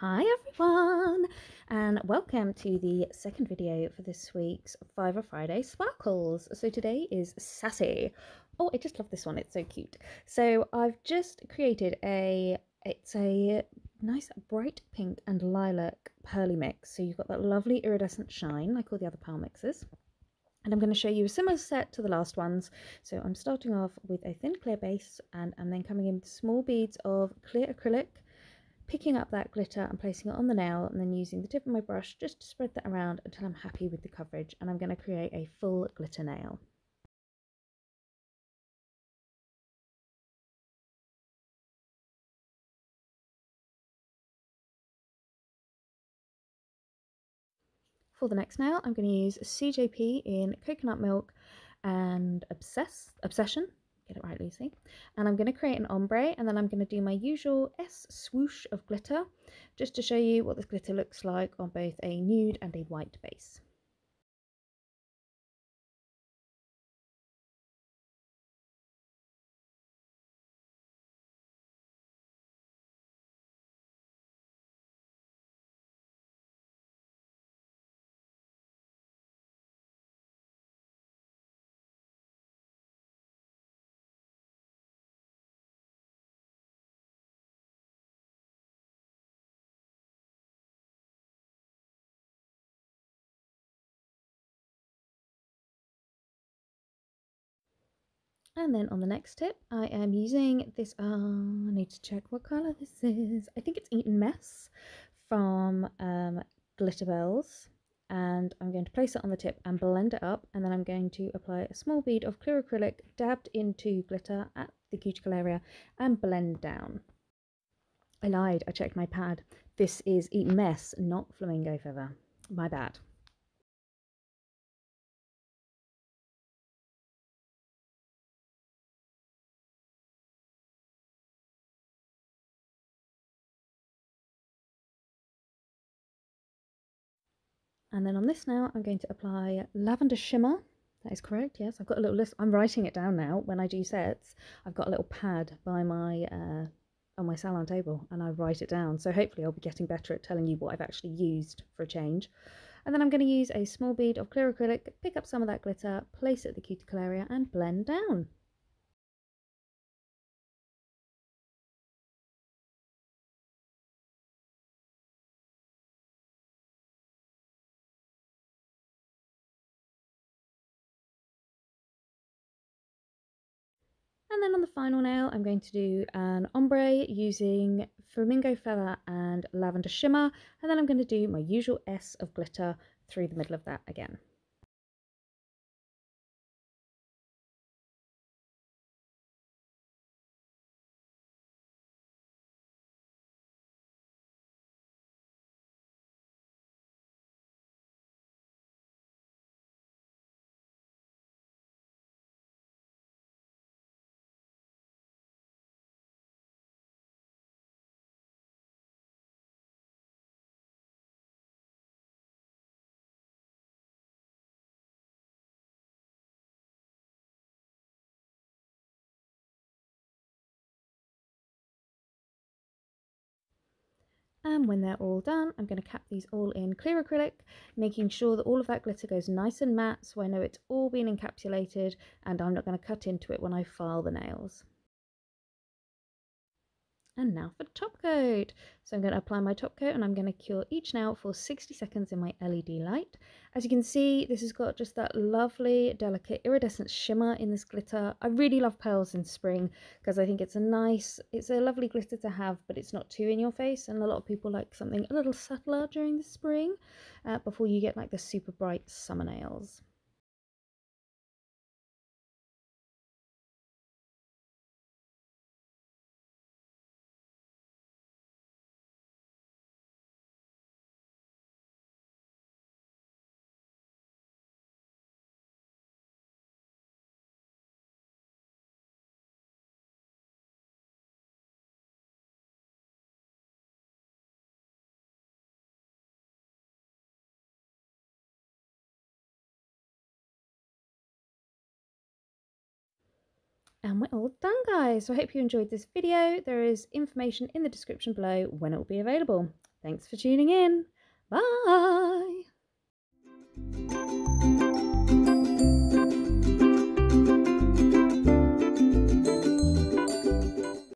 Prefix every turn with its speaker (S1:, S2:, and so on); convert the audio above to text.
S1: Hi everyone and welcome to the second video for this week's Fiver Friday Sparkles. So today is Sassy. Oh, I just love this one, it's so cute. So I've just created a, it's a nice bright pink and lilac pearly mix. So you've got that lovely iridescent shine like all the other pearl mixes. And I'm going to show you a similar set to the last ones. So I'm starting off with a thin clear base and I'm then coming in with small beads of clear acrylic picking up that glitter and placing it on the nail and then using the tip of my brush just to spread that around until I'm happy with the coverage and I'm going to create a full glitter nail. For the next nail I'm going to use CJP in Coconut Milk and Obsess, Obsession get it right Lucy and I'm going to create an ombre and then I'm going to do my usual S swoosh of glitter just to show you what this glitter looks like on both a nude and a white base. And then on the next tip, I am using this, uh, I need to check what colour this is. I think it's Eton Mess from um, Glitterbels. And I'm going to place it on the tip and blend it up. And then I'm going to apply a small bead of clear acrylic dabbed into glitter at the cuticle area and blend down. I lied, I checked my pad. This is Eton Mess, not Flamingo Feather. My bad. And then on this now, I'm going to apply Lavender Shimmer. That is correct, yes. I've got a little list. I'm writing it down now. When I do sets, I've got a little pad by my uh, on my salon table and I write it down. So hopefully I'll be getting better at telling you what I've actually used for a change. And then I'm going to use a small bead of clear acrylic, pick up some of that glitter, place it at the cuticle area and blend down. And then on the final nail, I'm going to do an ombre using Flamingo Feather and Lavender Shimmer. And then I'm going to do my usual S of glitter through the middle of that again. And when they're all done, I'm going to cap these all in clear acrylic, making sure that all of that glitter goes nice and matte so I know it's all been encapsulated and I'm not going to cut into it when I file the nails. And now for top coat. So I'm going to apply my top coat and I'm going to cure each nail for 60 seconds in my LED light. As you can see, this has got just that lovely, delicate iridescent shimmer in this glitter. I really love pearls in spring because I think it's a nice, it's a lovely glitter to have, but it's not too in your face. And a lot of people like something a little subtler during the spring uh, before you get like the super bright summer nails. and we're all done guys. So i hope you enjoyed this video. There is information in the description below when it will be available. Thanks for tuning in. Bye.